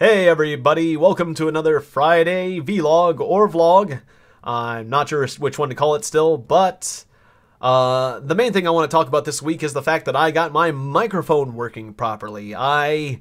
Hey everybody, welcome to another Friday vlog or vlog. I'm not sure which one to call it still, but uh, the main thing I want to talk about this week is the fact that I got my microphone working properly. I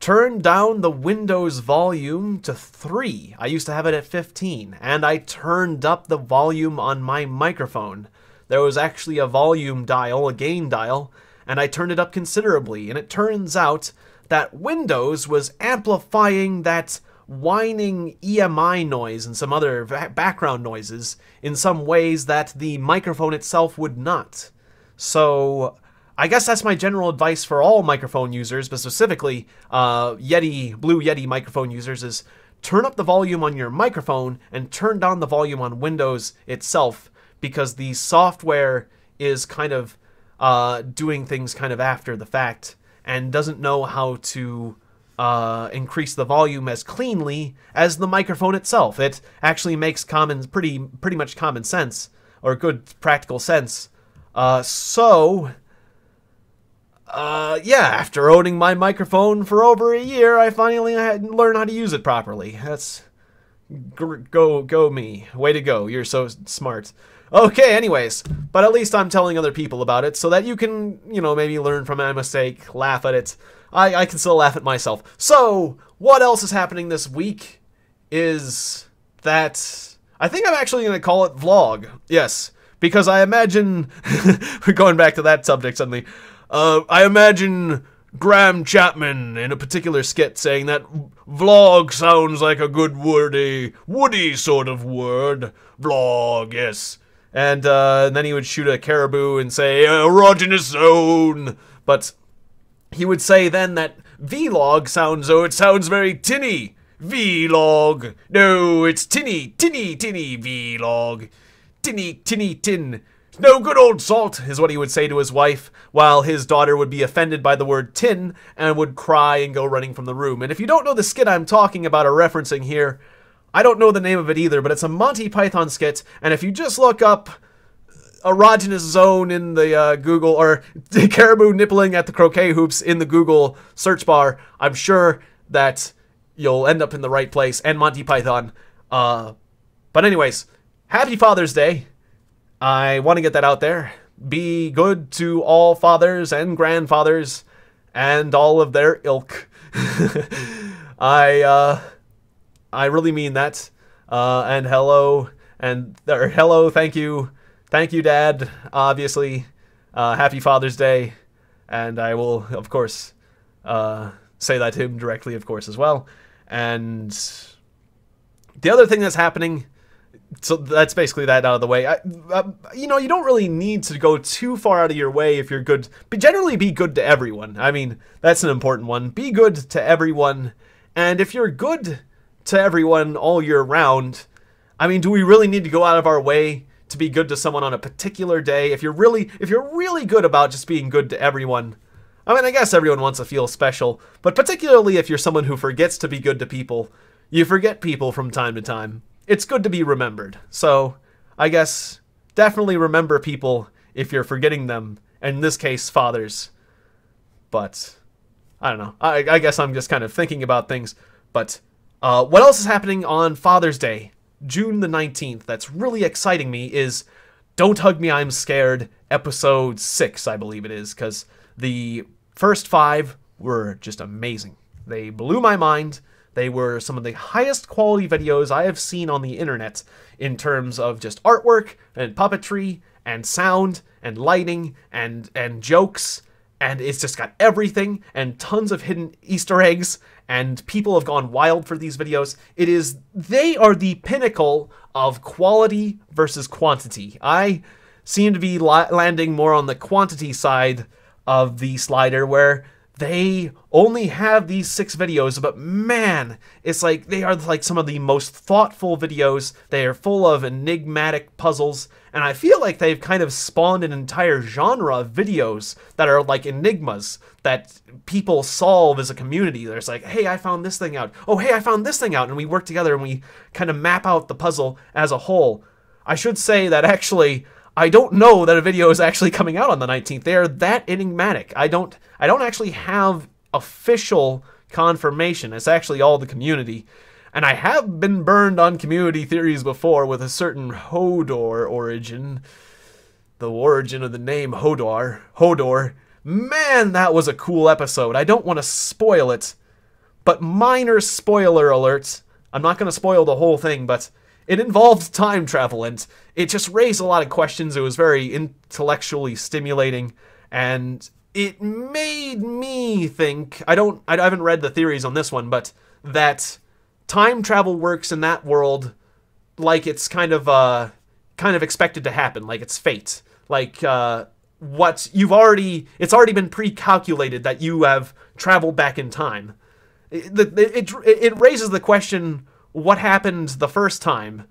turned down the Windows volume to 3. I used to have it at 15, and I turned up the volume on my microphone. There was actually a volume dial, a gain dial, and I turned it up considerably, and it turns out that Windows was amplifying that whining EMI noise and some other background noises in some ways that the microphone itself would not. So I guess that's my general advice for all microphone users, but specifically uh, Yeti, Blue Yeti microphone users is turn up the volume on your microphone and turn down the volume on Windows itself because the software is kind of uh, doing things kind of after the fact and doesn't know how to uh, increase the volume as cleanly as the microphone itself. It actually makes common, pretty, pretty much common sense or good practical sense. Uh, so, uh, yeah, after owning my microphone for over a year, I finally had learned how to use it properly. That's go go me. Way to go. You're so smart. Okay, anyways, but at least I'm telling other people about it so that you can, you know, maybe learn from my mistake, laugh at it. I, I can still laugh at myself. So, what else is happening this week is that I think I'm actually going to call it vlog. Yes, because I imagine we're going back to that subject suddenly. Uh, I imagine Graham Chapman in a particular skit saying that vlog sounds like a good wordy, woody sort of word. Vlog, yes. And, uh, and then he would shoot a caribou and say, erogenous zone. But he would say then that vlog sounds, oh, it sounds very tinny. Vlog. No, it's tinny, tinny, tinny vlog. Tinny, tinny, tin. No good old salt, is what he would say to his wife, while his daughter would be offended by the word tin and would cry and go running from the room. And if you don't know the skit I'm talking about or referencing here, I don't know the name of it either, but it's a Monty Python skit, and if you just look up erogenous zone in the uh, Google or caribou nippling at the croquet hoops in the Google search bar, I'm sure that you'll end up in the right place and Monty Python. Uh, but anyways, happy Father's Day. I want to get that out there. Be good to all fathers and grandfathers and all of their ilk. I uh, I really mean that. Uh, and hello and or hello, thank you, thank you, Dad. Obviously, uh, happy Father's Day, and I will of course uh, say that to him directly, of course, as well. And the other thing that's happening so that's basically that out of the way. I, uh, you know, you don't really need to go too far out of your way if you're good. But generally, be good to everyone. I mean, that's an important one. Be good to everyone, and if you're good to everyone all year round, I mean, do we really need to go out of our way to be good to someone on a particular day? If you're really, if you're really good about just being good to everyone. I mean, I guess everyone wants to feel special, but particularly if you're someone who forgets to be good to people, you forget people from time to time it's good to be remembered. So I guess definitely remember people if you're forgetting them. In this case, fathers. But I don't know. I, I guess I'm just kind of thinking about things. But uh, what else is happening on Father's Day, June the 19th? That's really exciting me. Is Don't Hug Me, I'm Scared, episode six, I believe it is, because the first five were just amazing. They blew my mind. They were some of the highest quality videos I have seen on the internet in terms of just artwork and puppetry and sound and lighting and and jokes and it's just got everything and tons of hidden Easter eggs and people have gone wild for these videos. It is they are the pinnacle of quality versus quantity. I seem to be landing more on the quantity side of the slider where they only have these six videos, but man, it's like they are like some of the most thoughtful videos. They are full of enigmatic puzzles, and I feel like they've kind of spawned an entire genre of videos that are like enigmas that people solve as a community. There's like, hey, I found this thing out. Oh, hey, I found this thing out, and we work together and we kind of map out the puzzle as a whole. I should say that actually I don't know that a video is actually coming out on the 19th. They are that enigmatic. I don't I don't actually have official confirmation. It's actually all the community. And I have been burned on community theories before with a certain Hodor origin. The origin of the name Hodor. Hodor. Man, that was a cool episode. I don't want to spoil it. But minor spoiler alerts. I'm not going to spoil the whole thing, but it involved time travel and it just raised a lot of questions. It was very intellectually stimulating and it made me think I don't I haven't read the theories on this one, but that time travel works in that world like it's kind of uh kind of expected to happen, like it's fate. Like uh what you've already it's already been pre-calculated that you have traveled back in time. It, it, it, raises the question what happened the first time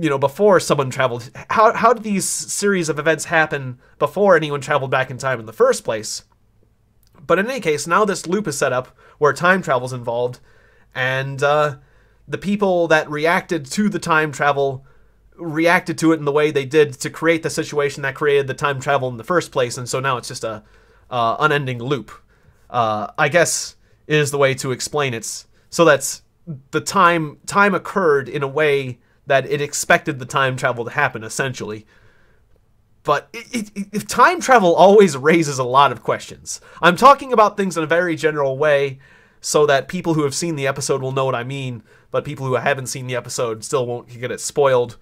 you know before someone traveled? How how did these series of events happen before anyone traveled back in time in the first place? But in any case now this loop is set up where time travel's involved and uh, the people that reacted to the time travel reacted to it in the way they did to create the situation that created the time travel in the first place and so now it's just a uh, unending loop. Uh, i guess is the way to explain it so that's the time time occurred in a way that it expected the time travel to happen essentially. But it, it, time travel always raises a lot of questions. I'm talking about things in a very general way so that people who have seen the episode will know what i mean but people who haven't seen the episode still won't get it spoiled.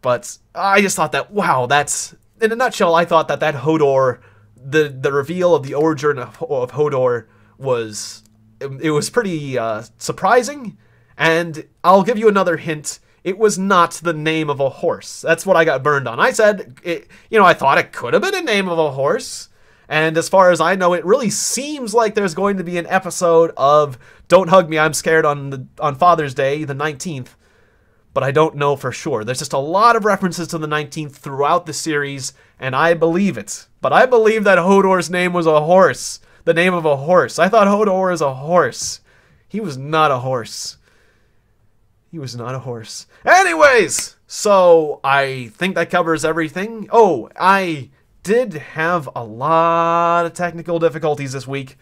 But i just thought that wow that's in a nutshell i thought that that hodor the the reveal of the origin of, of hodor was it was pretty uh, surprising. And I'll give you another hint. It was not the name of a horse. That's what I got burned on. I said, it, you know, I thought it could have been a name of a horse. And as far as I know, it really seems like there's going to be an episode of "Don't Hug Me, I'm Scared" on the on Father's Day, the 19th. But I don't know for sure. There's just a lot of references to the 19th throughout the series, and I believe it. But I believe that Hodor's name was a horse the name of a horse. I thought Hodor was a horse. He was not a horse. He was not a horse. Anyways, so I think that covers everything. Oh, I did have a lot of technical difficulties this week,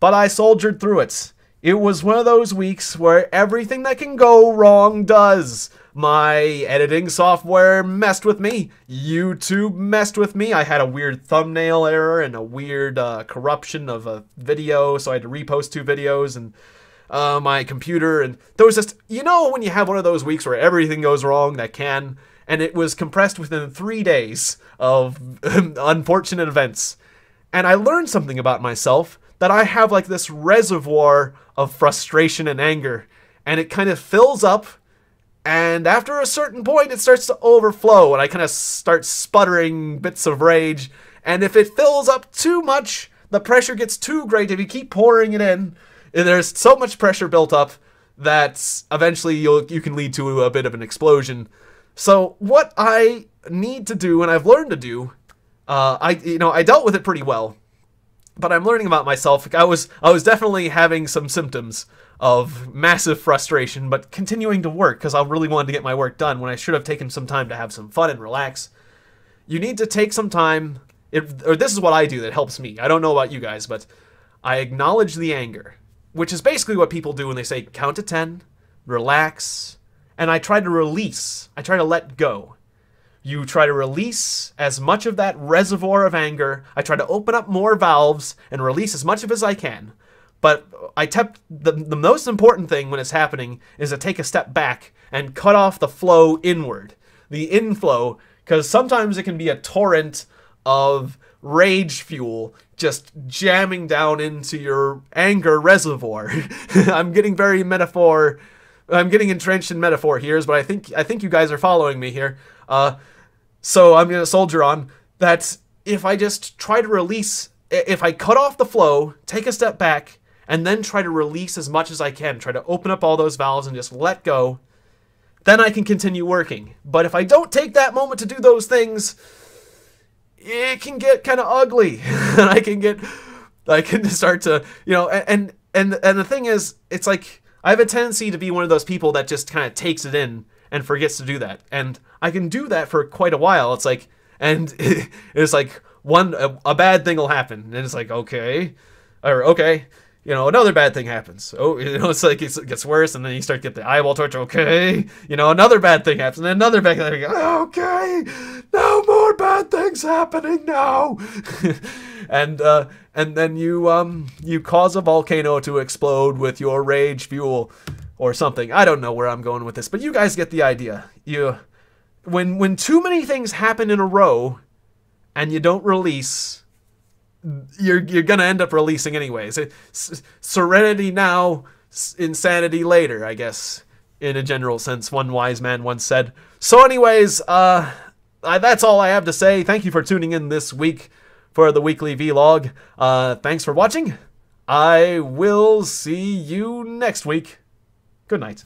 but I soldiered through it. It was one of those weeks where everything that can go wrong does. My editing software messed with me. YouTube messed with me. I had a weird thumbnail error and a weird uh, corruption of a video, so I had to repost two videos and uh, my computer. And there was just, you know, when you have one of those weeks where everything goes wrong that can, and it was compressed within three days of unfortunate events. And I learned something about myself that I have like this reservoir of frustration and anger, and it kind of fills up and after a certain point, it starts to overflow, and I kind of start sputtering bits of rage. And if it fills up too much, the pressure gets too great. If you keep pouring it in, there's so much pressure built up that eventually you you can lead to a bit of an explosion. So what I need to do, and I've learned to do, uh, I you know I dealt with it pretty well, but I'm learning about myself. I was I was definitely having some symptoms of massive frustration, but continuing to work because I really wanted to get my work done when I should have taken some time to have some fun and relax. You need to take some time, it, or this is what I do that helps me. I don't know about you guys, but I acknowledge the anger, which is basically what people do when they say count to 10, relax, and I try to release, I try to let go. You try to release as much of that reservoir of anger. I try to open up more valves and release as much of it as I can. But I kept the the most important thing when it's happening is to take a step back and cut off the flow inward, the inflow, because sometimes it can be a torrent of rage fuel just jamming down into your anger reservoir. I'm getting very metaphor. I'm getting entrenched in metaphor here, but I think I think you guys are following me here. Uh, so I'm gonna soldier on that. If I just try to release, if I cut off the flow, take a step back, and then try to release as much as I can, try to open up all those valves and just let go, then I can continue working. But if I don't take that moment to do those things, it can get kind of ugly. and I can get I can start to, you know, and and and the thing is, it's like I have a tendency to be one of those people that just kind of takes it in and forgets to do that. And I can do that for quite a while. It's like and it's like one a, a bad thing will happen and it's like, okay, or okay, you know, another bad thing happens. Oh, you know, it's like it gets worse, and then you start to get the eyeball torture. Okay, you know, another bad thing happens, and then another bad thing. Okay, no more bad things happening now. and uh, and then you um you cause a volcano to explode with your rage fuel or something. I don't know where I'm going with this, but you guys get the idea. You when when too many things happen in a row and you don't release you're you're gonna end up releasing anyways. serenity now, insanity later, I guess, in a general sense. One wise man once said. So, anyways, uh, that's all I have to say. Thank you for tuning in this week for the weekly vlog. Uh, thanks for watching. I will see you next week. Good night.